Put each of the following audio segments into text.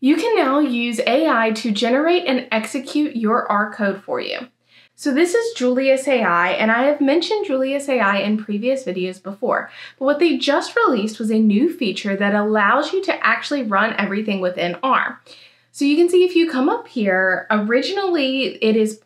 You can now use AI to generate and execute your R code for you. So this is Julius AI, and I have mentioned Julius AI in previous videos before, but what they just released was a new feature that allows you to actually run everything within R. So you can see if you come up here, originally it is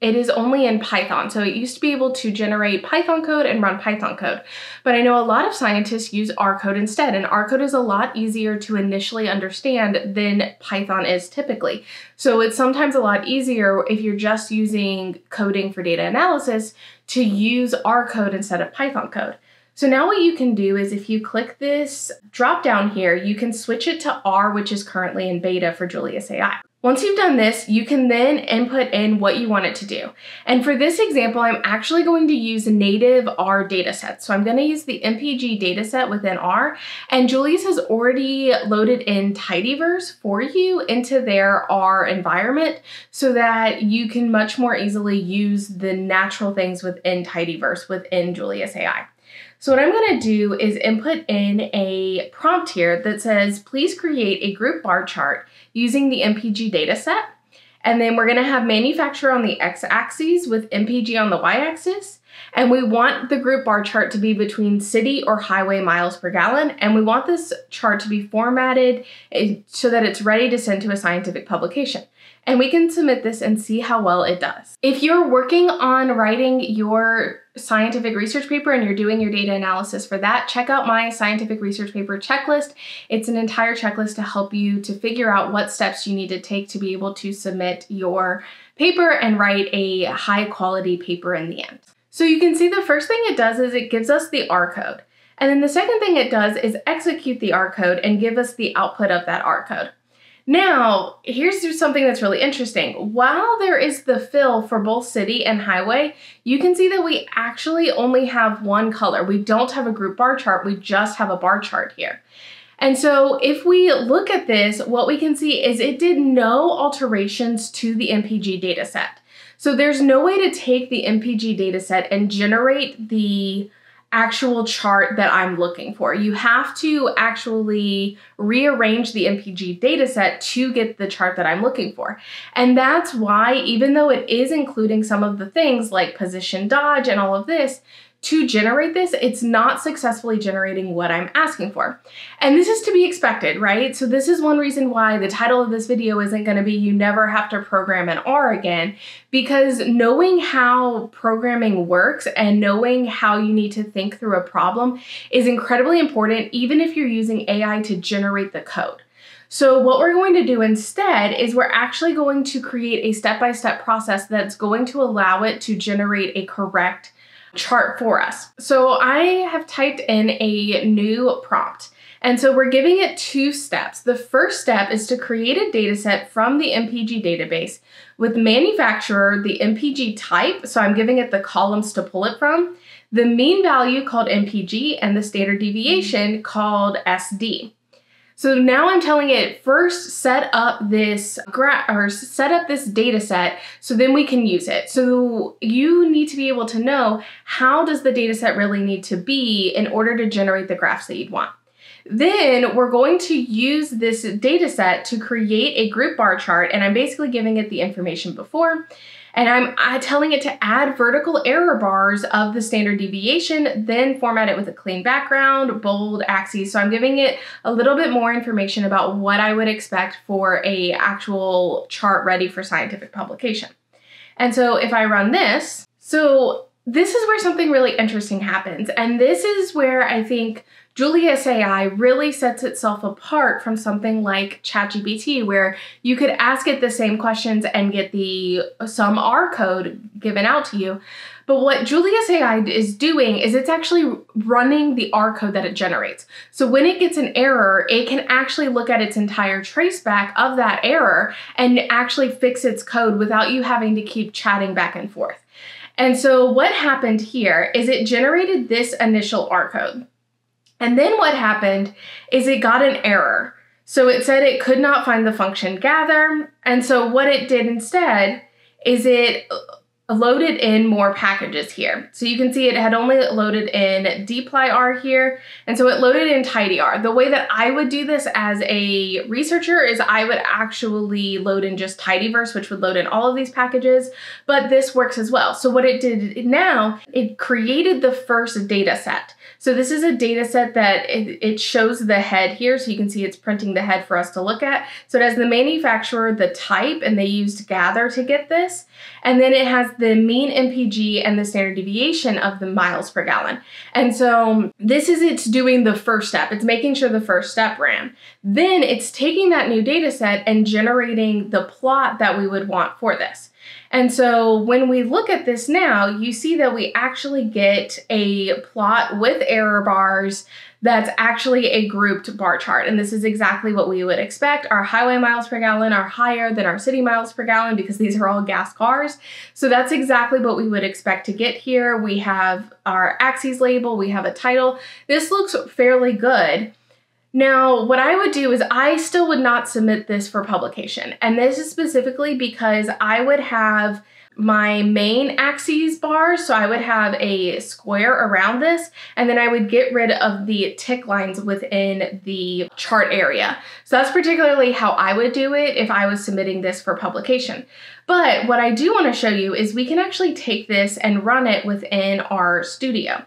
it is only in Python. So it used to be able to generate Python code and run Python code. But I know a lot of scientists use R code instead, and R code is a lot easier to initially understand than Python is typically. So it's sometimes a lot easier if you're just using coding for data analysis to use R code instead of Python code. So now what you can do is if you click this drop down here, you can switch it to R, which is currently in beta for Julius AI. Once you've done this, you can then input in what you want it to do. And for this example, I'm actually going to use native R datasets. So I'm going to use the MPG dataset within R, and Julius has already loaded in tidyverse for you into their R environment so that you can much more easily use the natural things within tidyverse within Julius AI. So what I'm going to do is input in a prompt here that says, please create a group bar chart using the MPG dataset. And then we're going to have manufacturer on the x-axis with MPG on the y-axis. And we want the group bar chart to be between city or highway miles per gallon. And we want this chart to be formatted eh, so that it's ready to send to a scientific publication and we can submit this and see how well it does. If you're working on writing your scientific research paper and you're doing your data analysis for that, check out my scientific research paper checklist. It's an entire checklist to help you to figure out what steps you need to take to be able to submit your paper and write a high quality paper in the end. So you can see the first thing it does is it gives us the R code. And then the second thing it does is execute the R code and give us the output of that R code. Now, here's something that's really interesting. While there is the fill for both city and highway, you can see that we actually only have one color. We don't have a group bar chart, we just have a bar chart here. And so if we look at this, what we can see is it did no alterations to the MPG dataset. So there's no way to take the MPG dataset and generate the actual chart that I'm looking for. You have to actually rearrange the MPG dataset to get the chart that I'm looking for. And that's why, even though it is including some of the things like position dodge and all of this, to generate this, it's not successfully generating what I'm asking for. And this is to be expected, right? So this is one reason why the title of this video isn't gonna be You Never Have to Program in R Again, because knowing how programming works and knowing how you need to think through a problem is incredibly important, even if you're using AI to generate the code. So what we're going to do instead is we're actually going to create a step-by-step -step process that's going to allow it to generate a correct chart for us. So I have typed in a new prompt. And so we're giving it two steps. The first step is to create a data set from the MPG database with manufacturer, the MPG type, so I'm giving it the columns to pull it from, the mean value called MPG, and the standard deviation called SD. So now I'm telling it first set up this gra- or set up this data set so then we can use it. So you need to be able to know how does the data set really need to be in order to generate the graphs that you'd want. Then we're going to use this data set to create a group bar chart and I'm basically giving it the information before and I'm uh, telling it to add vertical error bars of the standard deviation, then format it with a clean background, bold axes. So I'm giving it a little bit more information about what I would expect for a actual chart ready for scientific publication. And so if I run this, so this is where something really interesting happens. And this is where I think Julius AI really sets itself apart from something like ChatGPT, where you could ask it the same questions and get the some R code given out to you. But what Julius AI is doing is it's actually running the R code that it generates. So when it gets an error, it can actually look at its entire traceback of that error and actually fix its code without you having to keep chatting back and forth. And so what happened here is it generated this initial R code. And then what happened is it got an error. So it said it could not find the function gather. And so what it did instead is it loaded in more packages here. So you can see it had only loaded in dplyr here, and so it loaded in tidyr. The way that I would do this as a researcher is I would actually load in just tidyverse, which would load in all of these packages, but this works as well. So what it did now, it created the first data set. So this is a data set that it, shows the head here. So you can see it's printing the head for us to look at. So it has the manufacturer, the type, and they used gather to get this. And then it has the mean MPG and the standard deviation of the miles per gallon. And so this is it's doing the first step. It's making sure the first step ran. Then it's taking that new data set and generating the plot that we would want for this. And so when we look at this now, you see that we actually get a plot with error bars that's actually a grouped bar chart. And this is exactly what we would expect. Our highway miles per gallon are higher than our city miles per gallon because these are all gas cars. So that's exactly what we would expect to get here. We have our axes label, we have a title. This looks fairly good. Now, what I would do is I still would not submit this for publication. And this is specifically because I would have my main axes bar. So I would have a square around this, and then I would get rid of the tick lines within the chart area. So that's particularly how I would do it if I was submitting this for publication. But what I do want to show you is we can actually take this and run it within RStudio.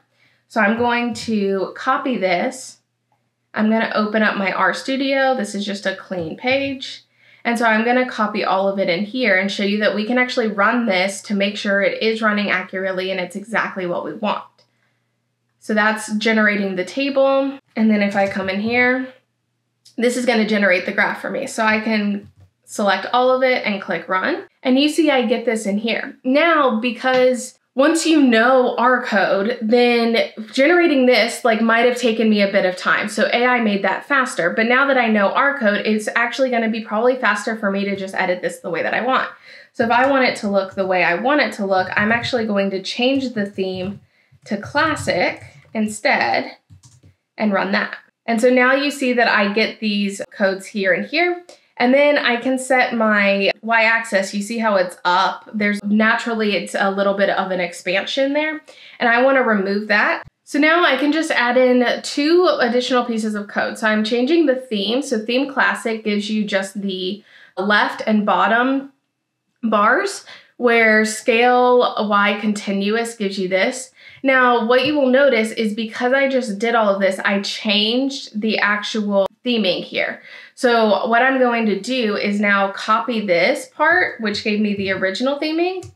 So I'm going to copy this I'm going to open up my RStudio. This is just a clean page. And so I'm going to copy all of it in here and show you that we can actually run this to make sure it is running accurately and it's exactly what we want. So that's generating the table. And then if I come in here, this is going to generate the graph for me. So I can select all of it and click run. And you see I get this in here. Now, because once you know R code, then generating this like might have taken me a bit of time. So AI made that faster. But now that I know R code, it's actually going to be probably faster for me to just edit this the way that I want. So if I want it to look the way I want it to look, I'm actually going to change the theme to classic instead and run that. And so now you see that I get these codes here and here. And then I can set my y-axis. You see how it's up. There's naturally, it's a little bit of an expansion there. And I wanna remove that. So now I can just add in two additional pieces of code. So I'm changing the theme. So theme classic gives you just the left and bottom bars where scale y continuous gives you this. Now, what you will notice is because I just did all of this, I changed the actual theming here. So what I'm going to do is now copy this part, which gave me the original theming,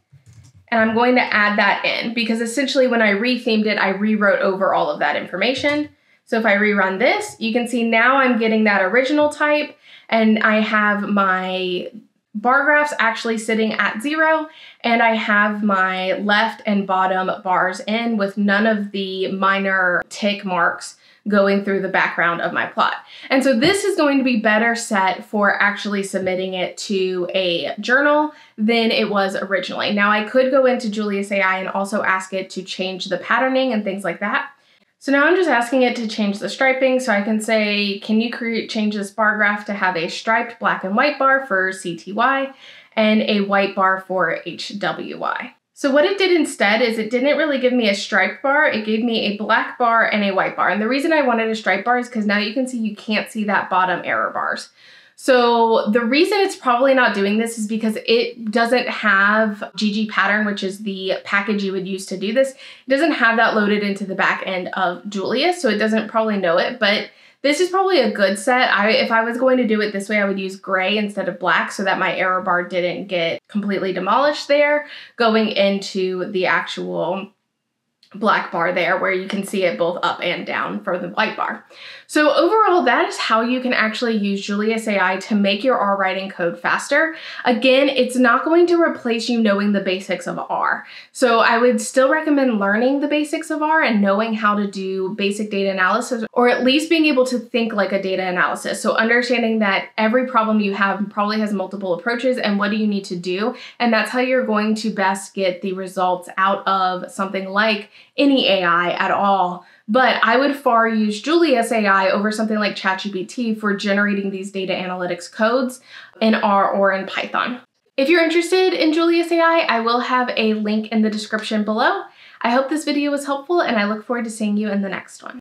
and I'm going to add that in because essentially when I rethemed it, I rewrote over all of that information. So if I rerun this, you can see now I'm getting that original type and I have my bar graphs actually sitting at zero and I have my left and bottom bars in with none of the minor tick marks going through the background of my plot. And so this is going to be better set for actually submitting it to a journal than it was originally. Now I could go into Julius AI and also ask it to change the patterning and things like that. So now I'm just asking it to change the striping. So I can say, can you create change this bar graph to have a striped black and white bar for CTY and a white bar for HWY. So what it did instead is it didn't really give me a striped bar, it gave me a black bar and a white bar. And the reason I wanted a striped bar is because now you can see you can't see that bottom error bars. So the reason it's probably not doing this is because it doesn't have ggpattern, which is the package you would use to do this. It doesn't have that loaded into the back end of Julia, so it doesn't probably know it, but this is probably a good set. I If I was going to do it this way, I would use gray instead of black so that my error bar didn't get completely demolished there going into the actual black bar there where you can see it both up and down for the white bar. So overall, that is how you can actually use Julius AI to make your R writing code faster. Again, it's not going to replace you knowing the basics of R. So I would still recommend learning the basics of R and knowing how to do basic data analysis, or at least being able to think like a data analysis. So understanding that every problem you have probably has multiple approaches and what do you need to do. And that's how you're going to best get the results out of something like any AI at all. But I would far use Julius AI over something like ChatGPT for generating these data analytics codes in R or in Python. If you're interested in Julius AI, I will have a link in the description below. I hope this video was helpful and I look forward to seeing you in the next one.